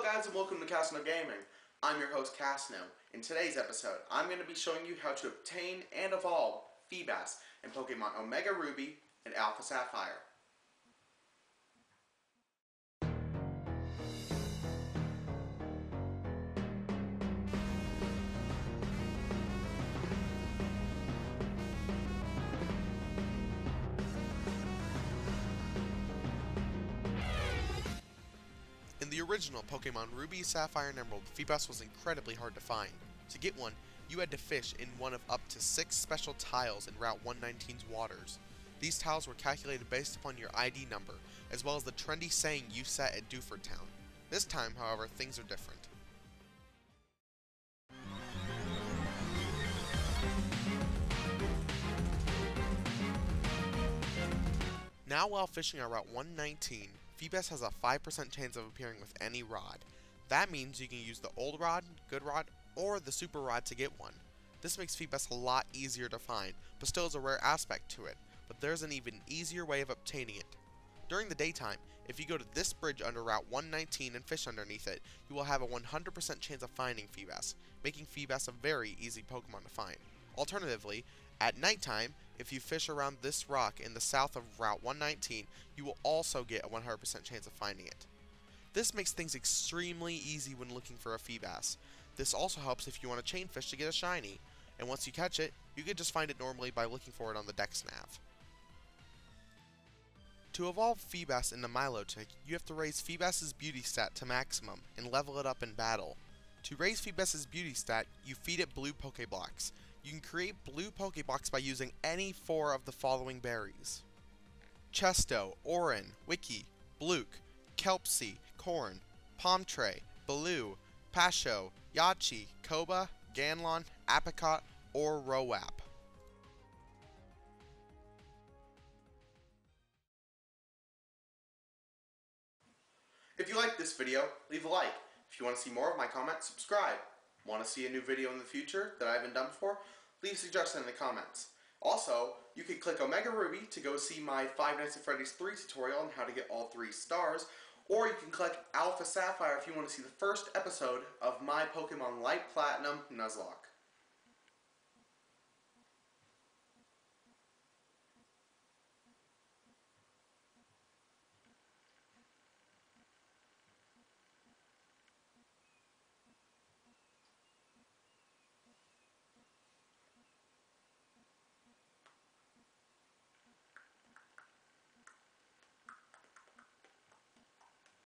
guys and welcome to Casno Gaming. I'm your host Casno. In today's episode, I'm going to be showing you how to obtain and evolve Feebas in Pokemon Omega Ruby and Alpha Sapphire. The original Pokemon Ruby, Sapphire, and Emerald, Feebas was incredibly hard to find. To get one, you had to fish in one of up to six special tiles in Route 119's waters. These tiles were calculated based upon your ID number, as well as the trendy saying you set at Dewford Town. This time, however, things are different. Now while fishing on Route 119, Feebas has a 5% chance of appearing with any rod. That means you can use the old rod, good rod, or the super rod to get one. This makes Feebas a lot easier to find, but still has a rare aspect to it, but there's an even easier way of obtaining it. During the daytime, if you go to this bridge under Route 119 and fish underneath it, you will have a 100% chance of finding Feebas, making Feebas a very easy Pokemon to find. Alternatively, at nighttime, if you fish around this rock in the south of Route 119, you will also get a 100% chance of finding it. This makes things extremely easy when looking for a Feebas. This also helps if you want a chain fish to get a shiny, and once you catch it, you can just find it normally by looking for it on the DexNav. To evolve Feebas into Milotic, you have to raise Feebas's beauty stat to maximum and level it up in battle. To raise Feebas's beauty stat, you feed it blue Pokeblocks. You can create blue Pokeblocks by using any four of the following berries. Chesto, Oran, Wiki, Bluk, Kelpsy, Cornn, Pamtre, Belue, Passho, Yache, Coba, Ganlon, Apricot, or Rowap. If you liked this video, leave a like. If you want to see more of my comments, subscribe. Want to see a new video in the future that I haven't done before? Leave a suggestion in the comments. Also, you can click Omega Ruby to go see my Five Nights at Freddy's 3 tutorial on how to get all three stars, or you can click Alpha Sapphire if you want to see the first episode of my Pokemon Light Platinum Nuzlocke.